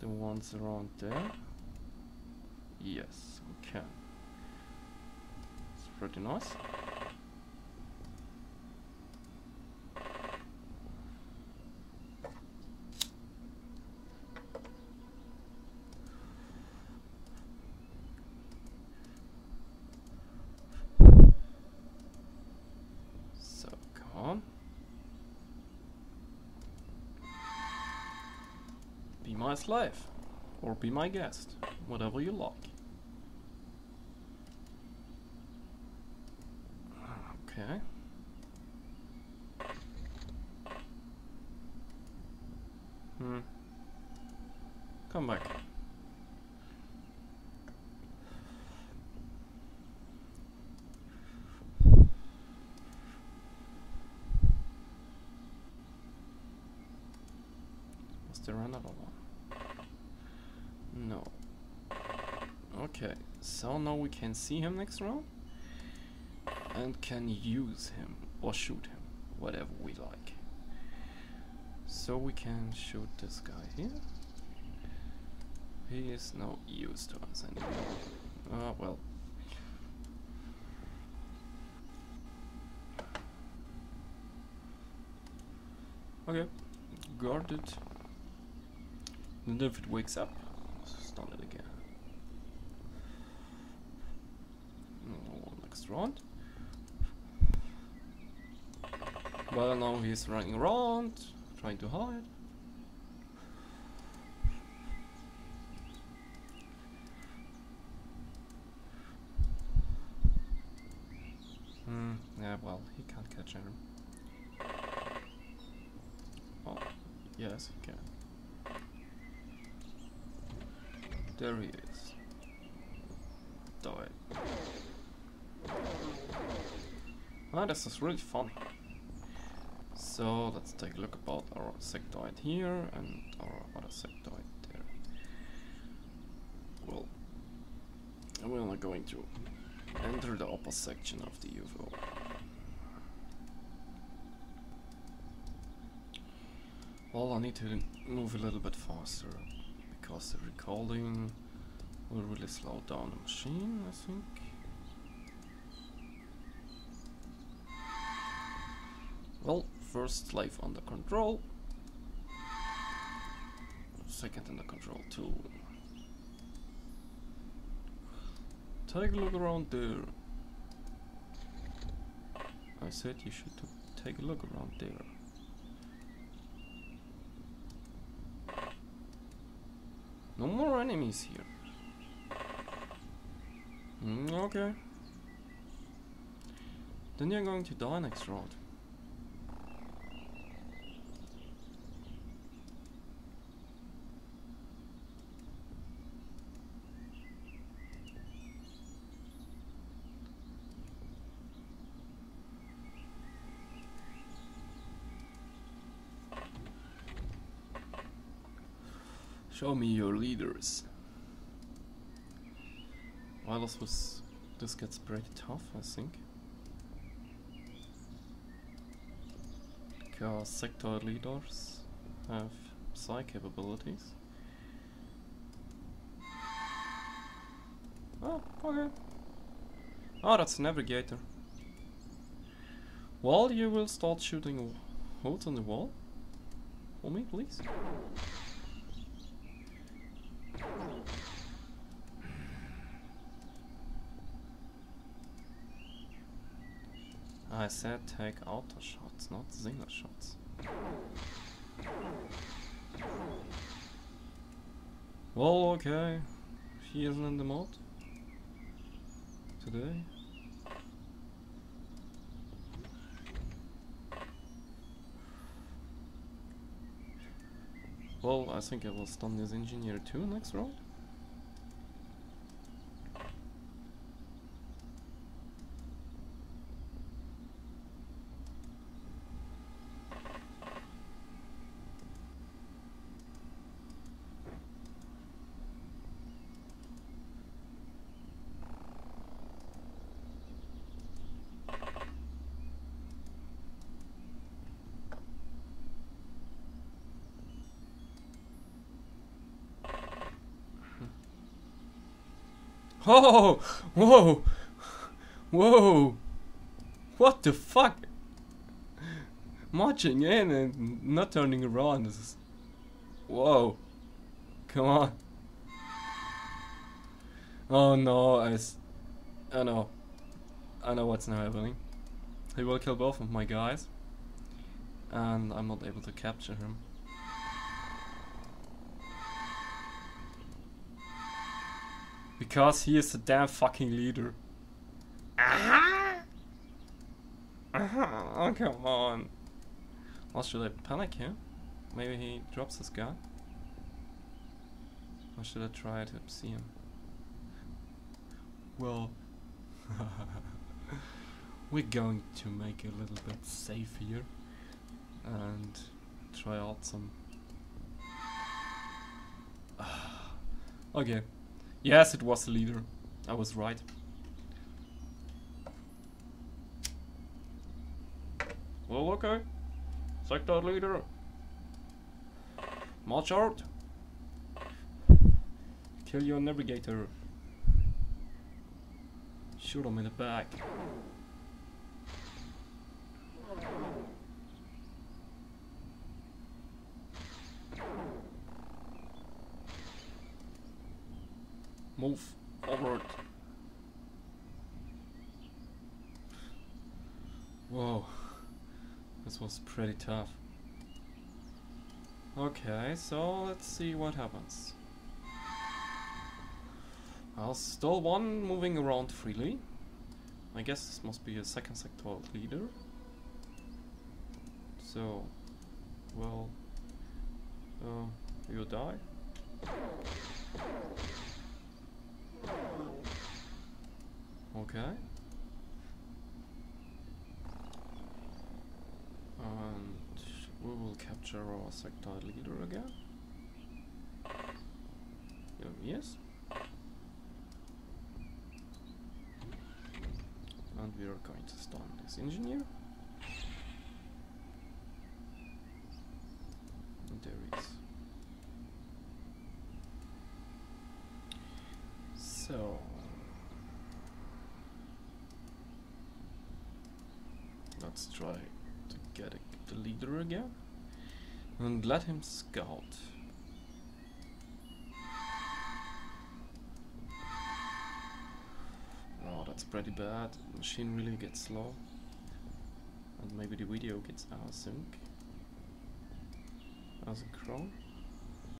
the ones around there? Yes, we can. It's pretty nice. So, come on. Be my slave. Or be my guest. Whatever you like. Okay. Hmm. Come back. Was there another one? No. Okay, so now we can see him next round and can use him or shoot him, whatever we like. So we can shoot this guy here. He is no use to us anymore. Ah, well. Okay, guard it. And if it wakes up, stun it again. No, next round. Well, now he's running around, trying to hide. Hmm, yeah, well, he can't catch him. Oh, yes, he can. There he is. Die. Ah, this is really funny. So let's take a look about our sectoid here and our other sectoid there. Well, we are going to enter the upper section of the UFO. Well, I need to move a little bit faster because the recording will really slow down the machine, I think. Well, first slave under control. Second under control too. Take a look around there. I said you should take a look around there. No more enemies here. Mm, okay. Then you're going to die next round. Show me your leaders. Well, this was this gets pretty tough, I think. Because sectoid leaders have psi capabilities. Oh, okay. Oh, that's a navigator. Well, you will start shooting holes on the wall. For me, please. I said take auto shots, not single shots. Well, okay. He isn't in the mod today. Well, I think I will stun this engineer too next round. Oh! Whoa! Whoa! What the fuck? Marching in and not turning around. This is. Whoa! Come on. Oh no, I. I know. I know what's now happening. He will kill both of my guys. And I'm not able to capture him. Because he is the damn fucking leader. Aha! Aha! Oh, come on. Or should I panic him? Maybe he drops his gun? Or should I try to see him? Well, we're going to make it a little bit safe here and try out some. okay. Yes, it was the leader. I was right. Well, okay. Sectoid leader. March out. Kill your navigator. Shoot him in the back. Move forward. Whoa. This was pretty tough. Okay, so let's see what happens. Well, still one moving around freely. I guess this must be a second sectoid leader. So, well, uh, you die. Okay. And we will capture our sectoid leader again. Um, Here he. And we are going to stun this engineer. There he. So let's try to get a, the leader again and let him scout. Oh, that's pretty bad. The machine really gets slow. And maybe the video gets out of sync. As a chrome.